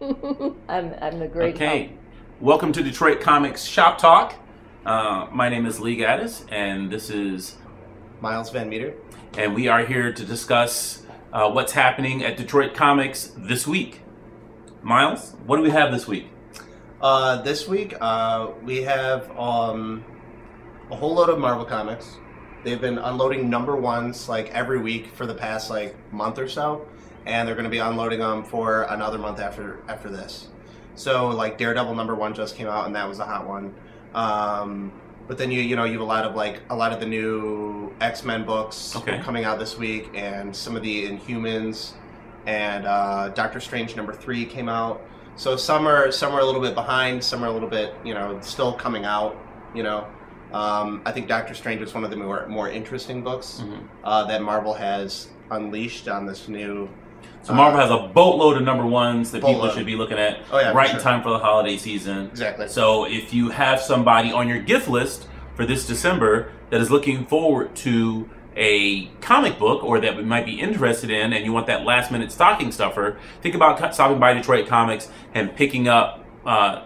I'm, I'm the great Okay, help. welcome to Detroit Comics Shop Talk. Uh, my name is Lee Gaddies, and this is, Miles Van Meter. and we are here to discuss uh, what's happening at Detroit Comics this week. Miles, what do we have this week? Uh, this week, uh, we have um, a whole load of Marvel comics. They've been unloading number ones like every week for the past like month or so, and they're going to be unloading them for another month after after this. So like Daredevil number one just came out, and that was a hot one. Um, but then you you know you have a lot of like a lot of the new X Men books Okay. coming out this week, and some of the Inhumans, and uh, Doctor Strange number three came out. So some are some are a little bit behind, some are a little bit you know still coming out. You know, um, I think Doctor Strange is one of the more more interesting books Mhm. uh, that Marvel has unleashed on this new. So Marvel has a boatload of number ones that people should be looking at Oh, yeah, right in time for the holiday season. Exactly. So if you have somebody on your gift list for this December that is looking forward to a comic book or that we might be interested in and you want that last minute stocking stuffer, think about stopping by Detroit Comics and picking up uh,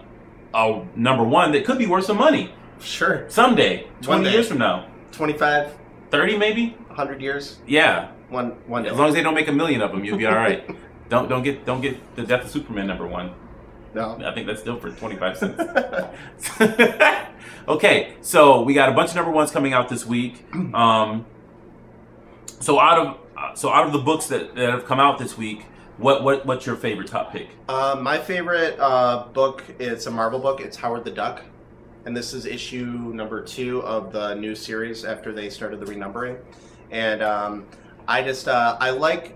a number one that could be worth some money Sure. someday, 20 years from now, 25, 30 maybe? 100 years, Yeah, one one day. as long as they don't make a million of them, you'll be all right. don't don't get don't get the Death of Superman number one. no. I think that's still for 25 cents. okay, so we got a bunch of number ones coming out this week. Um, so out of so out of the books that, that have come out this week, what what what's your favorite top pick? Uh, my favorite uh, book it's a Marvel book. It's Howard the Duck, and this is issue number two of the new series after they started the renumbering. And um, I just uh, I like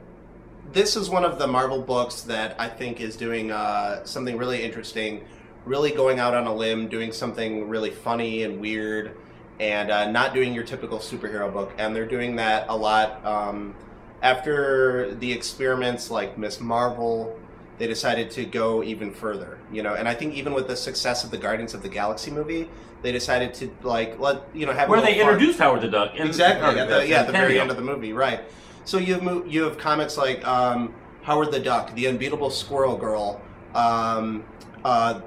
this is one of the Marvel books that I think is doing uh, something really interesting, really going out on a limb, doing something really funny and weird, and uh, not doing your typical superhero book. And they're doing that a lot. Um, after the experiments like Miss Marvel, they decided to go even further, you know. And I think even with the success of the Guardians of the Galaxy movie, they decided to like let you know have Where they fun. introduced Howard the Duck. in- Exactly. At the, yeah, at the very end of the movie, right? So you have you have comics like um, Howard the Duck, The Unbeatable Squirrel Girl, um, uh,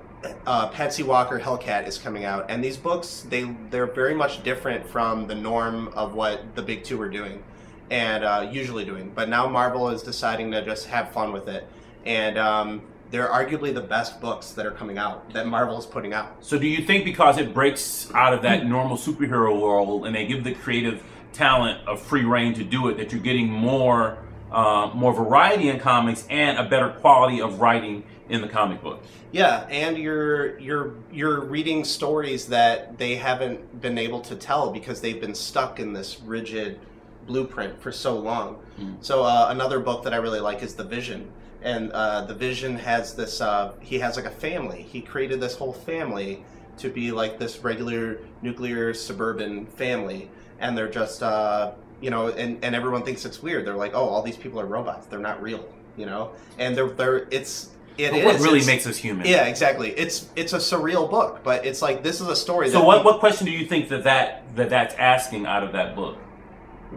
uh, Patsy Walker Hellcat is coming out, and these books they they're very much different from the norm of what the big two are doing, and uh, usually doing. But now Marvel is deciding to just have fun with it, and um, they're arguably the best books that are coming out that Marvel is putting out. So do you think because it breaks out of that normal superhero world and they give the creative talent of free reign to do it, that you're getting more uh, more variety in comics and a better quality of writing in the comic book? Yeah, and you're you're you're reading stories that they haven't been able to tell because they've been stuck in this rigid blueprint for so long. Mm. So uh, another book that I really like is The Vision, and uh, The Vision has this. Uh, he has like a family. He created this whole family to be like this regular nuclear suburban family, and they're just uh, you know, and and everyone thinks it's weird. They're like, oh, all these people are robots. They're not real, you know, and they're they're it's. It But is. what really makes us human? yeah, exactly. It's it's a surreal book, but it's like this is a story. So that what we- what question do you think that that, that that's asking out of that book?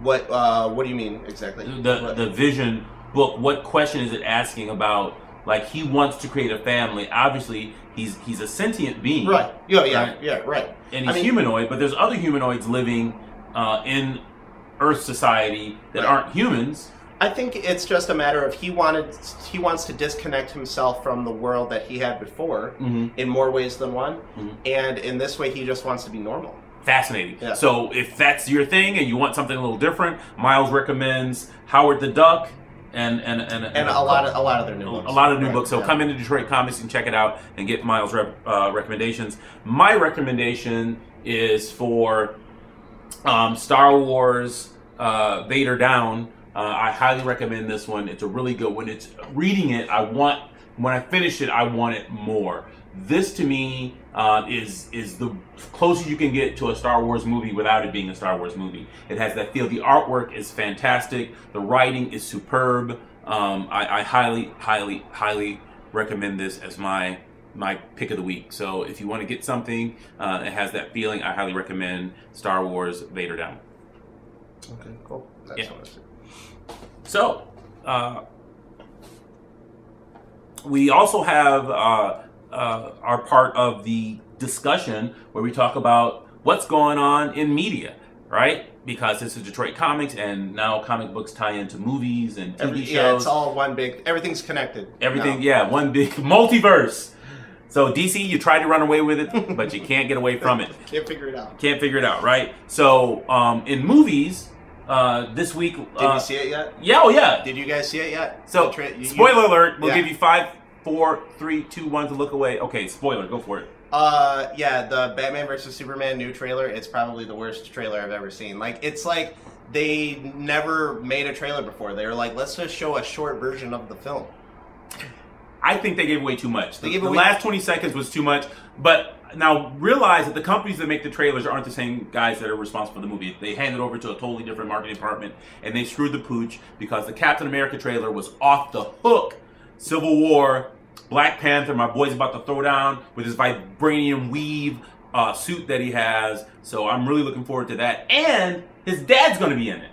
what uh, what do you mean exactly? The What- the vision book. What question is it asking about? Like he wants to create a family. Obviously, he's he's a sentient being, right? Yeah, yeah, Right. yeah, right. and I he's mean- humanoid. But there's other humanoids living uh, in Earth society that aren't humans. I think it's just a matter of he wanted he wants to disconnect himself from the world that he had before Mm-hmm. in more ways than one, Mhm. and in this way he just wants to be normal. Fascinating. Yeah. So if that's your thing and you want something a little different, Miles recommends Howard the Duck and and and, And a lot of a lot of their new books. a lot of new Right, books. So yeah. come into Detroit Comics and check it out and get Miles' rep, uh, recommendations. My recommendation is for um, Star Wars uh, Vader Down. Uh, I highly recommend this one. It's a really good one. It's reading it. I want when I finish it, I want it more. This to me uh, is is the closest you can get to a Star Wars movie without it being a Star Wars movie. It has that feel. The artwork is fantastic. The writing is superb. Um, I, I highly, highly, highly recommend this as my my pick of the week. So if you want to get something uh, that has that feeling, I highly recommend Star Wars Vader Down. Okay, cool. That's Yeah. what I see. So, uh, we also have uh, uh, our part of the discussion where we talk about what's going on in media, right? Because this is Detroit Comics, and now comic books tie into movies and TV Every, shows. yeah, it's all one big. Everything's connected. Everything, now. yeah, one big multiverse. So DC, you tried to run away with it, but you can't get away from it. Can't figure it out. Can't figure it out, right? So um, in movies, uh, this week, Did uh, you see it yet? yeah, oh yeah. Did you guys see it yet? So tra- you- you- spoiler alert, we'll yeah. give you five, four, three, two, one to look away. Okay, spoiler, go for it. Uh, yeah, the Batman versus Superman new trailer. It's probably the worst trailer I've ever seen. Like, it's like they never made a trailer before. They were like, let's just show a short version of the film. I think they gave away too much. The, They gave the away- last 20 seconds was too much. But now realize that the companies that make the trailers aren't the same guys that are responsible for the movie. They handed over to a totally different marketing department and they screwed the pooch because the Captain America trailer was off the hook. Civil War, Black Panther, my boy's about to throw down with his vibranium weave uh, suit that he has. So I'm really looking forward to that. And his dad's going to be in it.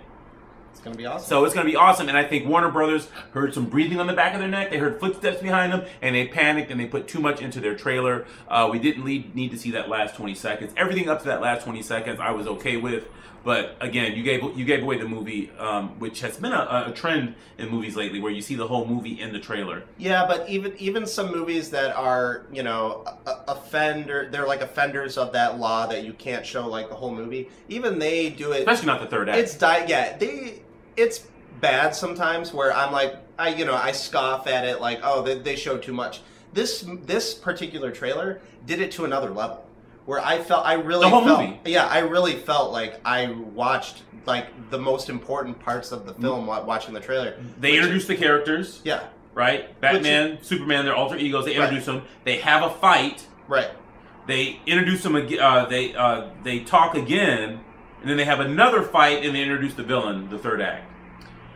It's gonna be awesome. So it's going to be awesome. And I think Warner Brothers heard some breathing on the back of their neck. They heard footsteps behind them, and they panicked and they put too much into their trailer. Uh, we didn't lead, need to see that last 20 seconds. Everything up to that last 20 seconds, I was okay with. But again, you gave you gave away the movie, um, which has been a, a trend in movies lately, where you see the whole movie in the trailer. Yeah, but even even some movies that are you know a- a- offender, they're like offenders of that law that you can't show like the whole movie. Even they do it. Especially not the third act. It's di- yeah, they it's bad sometimes where I'm like I you know I scoff at it like oh they, they show too much. This this particular trailer did it to another level where I felt I really The whole felt movie. yeah I really felt like I watched like the most important parts of the film wa- watching the trailer. they Which- introduce the characters, Yeah, right? Batman, Superman, their alter egos. They Right. introduce them. They have a fight. right. they introduce them again. Uh, they uh, they talk again, and then they have another fight, and they introduce the villain, the third act.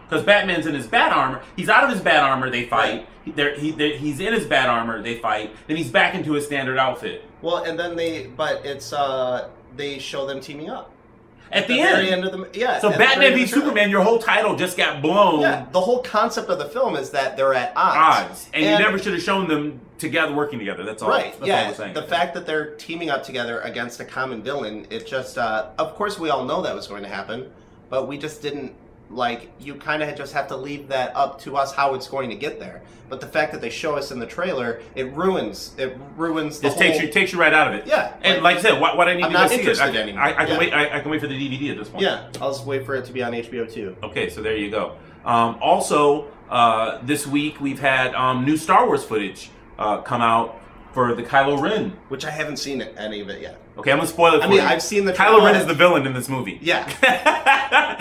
Because Batman's in his bat armor. He's out of his bat armor. They fight. Right. He, he, he's in his bat armor. They fight. Then he's back into his standard outfit. Well, and then they, but it's uh, they show them teaming up At the, very end. end of the yeah. so at the Batman v. Superman. Your whole title just got blown. Yeah, the whole concept of the film is that they're at odds. Odds, and, you never should have shown them together working together. That's all. Right. That's yeah. all. The fact that they're teaming up together against a common villain, it just, uh, of course, we all know that was going to happen, but we just didn't like. You kind of just have to leave that up to us how it's going to get there. But the fact that they show us in the trailer, it ruins. It ruins the whole. takes you takes you right out of it. Yeah, And like, I said, why, why do I need I'm to not go see it? I, can-. I, I can wait. I, I can wait for the DVD at this point. yeah, I'll just wait for it to be on HBO too. Okay, so there you go. Um, also, uh, this week we've had um, new Star Wars footage uh, come out for the Kylo Ren. Which I haven't seen any of it yet. Okay, I'm gonna spoil it for I mean, you. I've seen the Kylo Ren is the villain in this movie. Yeah.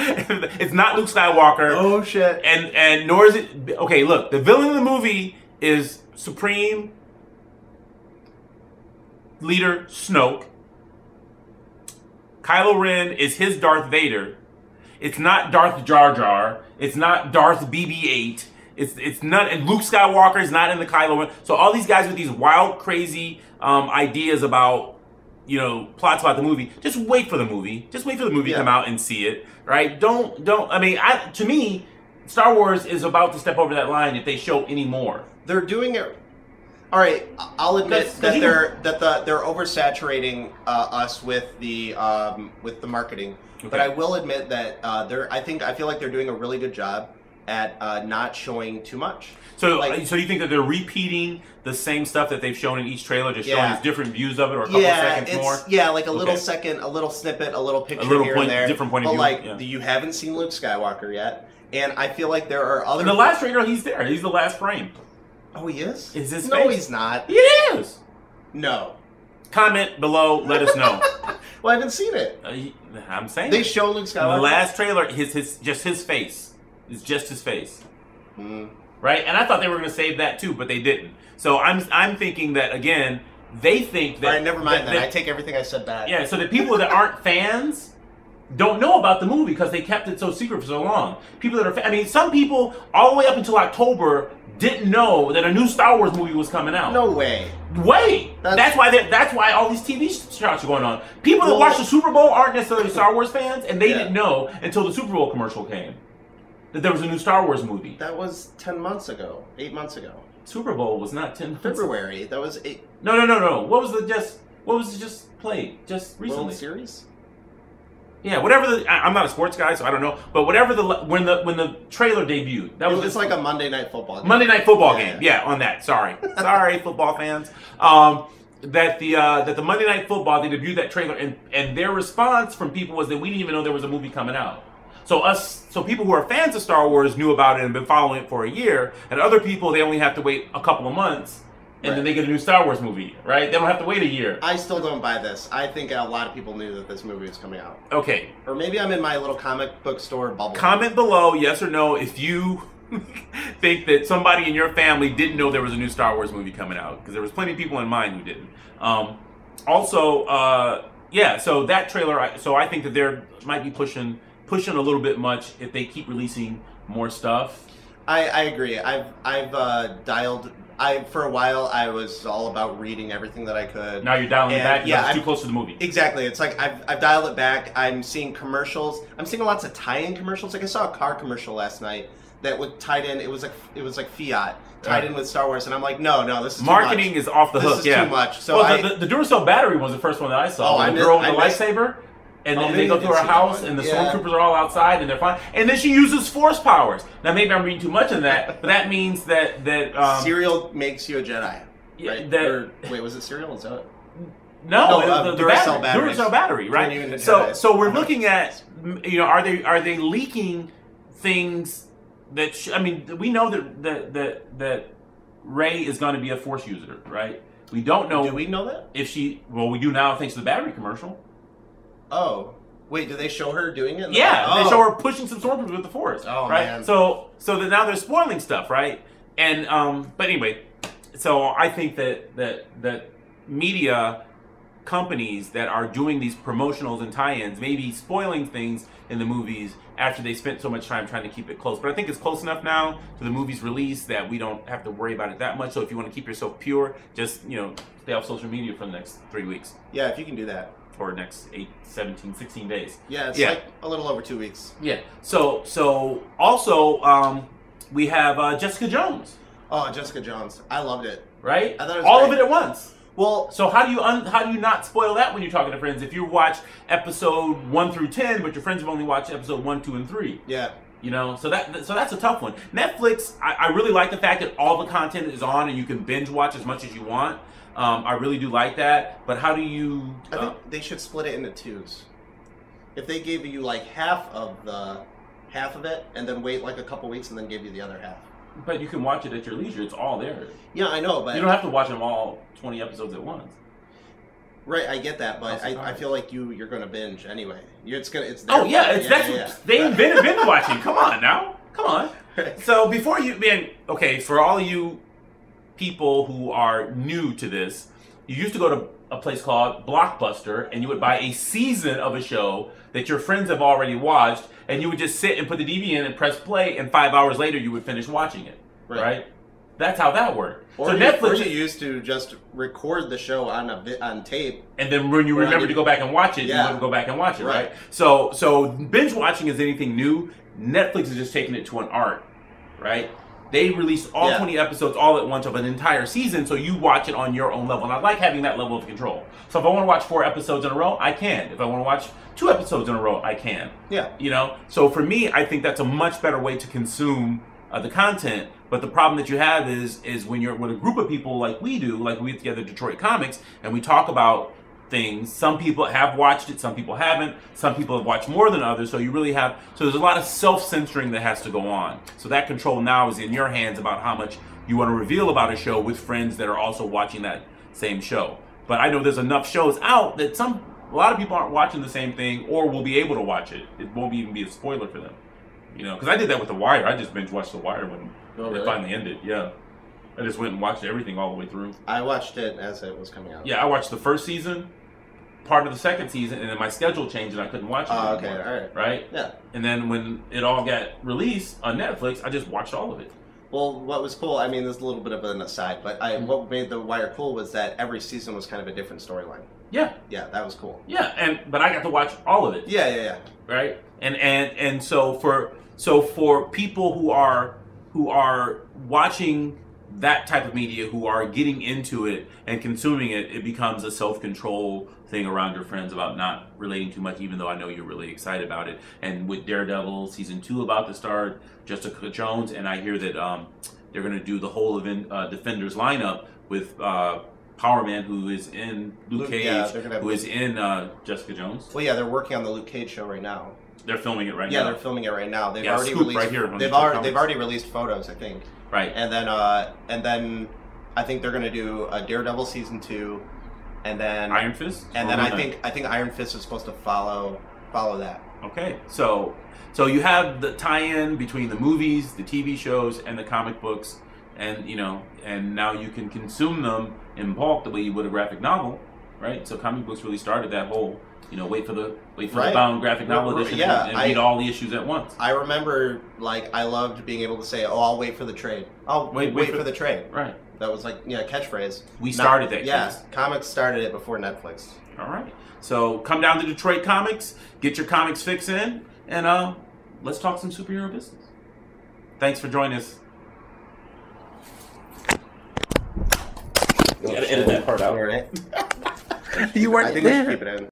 it's not Luke Skywalker, Oh shit. and and nor is it. Okay, look, the villain in the movie is Supreme Leader Snoke. Kylo Ren is his Darth Vader. It's not Darth Jar Jar. It's not Darth BB-8. It's it's not and Luke Skywalker is not in the Kylo Ren. So all these guys with these wild, crazy um, ideas about you know plots about the movie. Just wait for the movie. Just wait for the movie Yeah. to come out and see it. Right? Don't don't. I mean, I to me, Star Wars is about to step over that line if they show any more. they're doing it. All right, I'll admit 'cause that they're that the they're oversaturating uh, us with the um, with the marketing. But I will admit that uh, they're. I think I feel like they're doing a really good job at uh, not showing too much. So, Like- so you think that they're repeating the same stuff that they've shown in each trailer, just showing Yeah. us different views of it, or a couple yeah, seconds more? yeah, like a little Okay. second, a little snippet, a little picture a little here point- and there, different point of but view, like yeah. you haven't seen Luke Skywalker yet, and I feel like there are other. In the last trailer, he's there. He's the last frame. oh, he is. Is his no, face? he's not. He is. No. Comment below. Let us know. Well, I haven't seen it. Uh, I'm saying. They show Luke in Skywalker. the last trailer, his his just his face. It's just his face. Mm. right? And I thought they were going to save that too, but they didn't. So I'm I'm thinking that again, they think that. All right, never mind that- then. I take everything I said back. yeah, so the people that aren't fans don't know about the movie because they kept it so secret for so long. People that are, I mean, some people all the way up until October didn't know that a new Star Wars movie was coming out. No way. Wait, that's, That's- why that's why all these TV shots are going on. People that Well- watch the Super Bowl aren't necessarily Star Wars fans, and they Yeah. didn't know until the Super Bowl commercial came that there was a new Star Wars movie. That was ten months ago, eight months ago. Super Bowl was not ten months. February. That was eight No, no, no, no. What was the just? What was just played just recently? World Series. Yeah, whatever the. I, I'm not a sports guy, so I don't know. But whatever the when the when the trailer debuted, that It was was like a Monday night football. Game. Monday Night Football Yeah, game. Yeah, on that. Sorry, sorry, football fans. Um, that the uh, that the Monday Night Football they debuted that trailer, and and their response from people was that we didn't even know there was a movie coming out. So us, so people who are fans of Star Wars knew about it and been following it for a year, and other people they only have to wait a couple of months, and then they get a new Star Wars movie. Right? They don't have to wait a year. I still don't buy this. I think a lot of people knew that this movie was coming out. Okay, Or maybe I'm in my little comic book store bubble. Comment below, yes or no, if you think that somebody in your family didn't know there was a new Star Wars movie coming out, because there was plenty of people in mine who didn't. Um, also, uh, yeah, so that trailer, so I think that they're might be pushing pushing a little bit much if they keep releasing more stuff. I, I agree. I've I've uh, dialed. I for a while I was all about reading everything that I could. Now you're dialing it And, back. yeah, it's too close to the movie. Exactly. It's like I've, I've dialed it back. I'm seeing commercials. I'm seeing lots of tie-in commercials. Like I saw a car commercial last night that was tied in. It was like it was like Fiat tied Right. in with Star Wars, and I'm like, no, no, this is too Marketing is off the hook. This hook. is yeah, too much. So well, I, the, the, the Duracell battery was the first one that I saw. Oh, the I missed- girl with the missed- lightsaber, and Oh, then they go to her house, and the Yeah. stormtroopers are all outside, and they're fine. And then she uses force powers. Now maybe I'm reading too much into that, but that means that that um, cereal makes you a Jedi. yeah, Right? that Or, wait, was it cereal? Is that no, No, it was uh, the, the Duracell battery. Duracell battery, right? So so we're looking at you know are they are they leaking things that sh- I mean we know that that that that Rey is going to be a force user, right? We don't know Do we know that? if she well we do now thanks to the battery commercial Oh, wait, do they show her doing it? yeah oh. they show her pushing some stormtroopers with the force Oh, right man. so so that now they're spoiling stuff right and um but anyway so i think that that that media companies that are doing these promotionals and tie-ins may be spoiling things in the movies after they spent so much time trying to keep it close but i think it's close enough now to the movie's release that we don't have to worry about it that much so if you want to keep yourself pure just you know stay off social media for the next three weeks Yeah, if you can do that. Or next 8 17 16 days Yeah, it's Yeah. like a little over two weeks. yeah. So so also um, we have uh, Jessica Jones, Oh, Jessica Jones. I loved it. right? I thought it was All of it at once. Well, So how do you un- how do you not spoil that when you're talking to friends? If you watch episode one through ten, but your friends have only watched episode one, two, and three, yeah. You know, so that so that's a tough one. Netflix, I, I really like the fact that all the content is on and you can binge watch as much as you want. Um, I really do like that. But how do you? I uh, think they should split it into twos. If they gave you like half of the half of it, and then wait like a couple weeks, and then give you the other half. but you can watch it at your leisure. It's all there. Yeah, I know, but You don't have to watch them all twenty episodes at once. Right, I get that, but I, I feel like you you're gonna binge anyway. It's gonna it's. Oh yeah, it's that's yeah, what they invented binge watching. Come on now, come on. So before you, man, okay, for all you people who are new to this, you used to go to a place called Blockbuster, and you would buy a season of a show that your friends have already watched, and you would just sit and put the DVD in and press play, and five hours later you would finish watching it. Right? Right. That's how that worked. Or, so you, Netflix, or you used to just record the show on a vi- on tape. and then when you remember to go back and watch it, you Yeah. would go back and watch it, right? Right. So, so binge watching is anything new. Netflix is just taking it to an art, right? They release all Yeah. 20 episodes all at once of an entire season, so you watch it on your own level. And I like having that level of control. So if I want to watch four episodes in a row, I can. If I want to watch two episodes in a row, I can. Yeah. You know, so for me, I think that's a much better way to consume uh, the content. But the problem that you have is is when you're with a group of people like we do, like we get together Detroit Comics, and we talk about things. Some people have watched it, some people haven't. Some people have watched more than others. So you really have. So there's a lot of self censoring that has to go on. So that control now is in your hands about how much you want to reveal about a show with friends that are also watching that same show. But I know there's enough shows out that some a lot of people aren't watching the same thing or will be able to watch it. It won't even be a spoiler for them. You know, because I did that with The Wire. I just binge watched The Wire when Oh, it finally ended. Yeah, I just went and watched everything all the way through. I watched it as it was coming out. Yeah, I watched the first season, part of the second season, and then my schedule changed and I couldn't watch it. Oh, okay, all right. Right, Yeah. and then when it all got released on Netflix, I just watched all of it. Well, what was cool, I mean, this is a little bit of an aside, but I, Mhm. what made The Wire cool was that every season was kind of a different storyline. Yeah, Yeah, that was cool. yeah, and but I got to watch all of it. Yeah, yeah, yeah. right and and and so for so for people who are who are watching that type of media who are getting into it and consuming it, it becomes a self control thing around your friends about not relating too much, even though I know you're really excited about it. And with Daredevil season two about to start, Jessica Jones, and I hear that um, they're going to do the whole event, uh, Defenders lineup with uh, Power Man, who is in Luke, Luke- Cage, yeah, they're gonna have who is in uh, Jessica Jones. Well, yeah, they're working on the Luke Cage show right now. They're filming it right yeah, now. Yeah, they're filming it right now. They've Yeah, already released. right here they've already they've already released photos, I think. right. And then uh, and then I think they're gonna do a Daredevil season two, and then Iron Fist. and then I Knight? think I think Iron Fist is supposed to follow follow that. Okay, so so you have the tie-in between the movies, the TV shows, and the comic books, and you know, and now you can consume them in bulk the way you would a graphic novel, right? So comic books really started that whole, you know, wait for the wait for the Right. bound graphic novel edition yeah, and, and I- read all the issues at once. I remember like I loved being able to say, "Oh, I'll wait for the trade. I'll Wait- wait, wait for, for- the trade." Right. That was like yeah, catchphrase. We Not- started that. Yeah, case. comics started it before Netflix. All right. So come down to Detroit Comics, get your comics fix in, and uh, let's talk some superhero business. Thanks for joining us. You gotta edit that part out. You weren't think we there. keep it in.